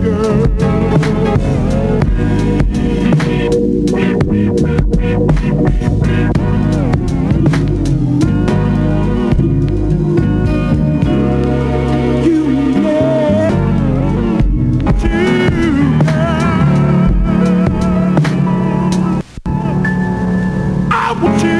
I want you